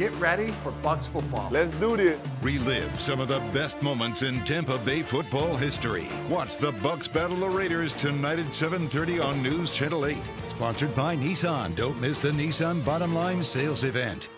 get ready for Bucs football. Let's do this. Relive some of the best moments in Tampa Bay football history. Watch the Bucs battle the Raiders tonight at 7:30 on News Channel 8. Sponsored by Nissan. Don't miss the Nissan Bottom Line Sales Event.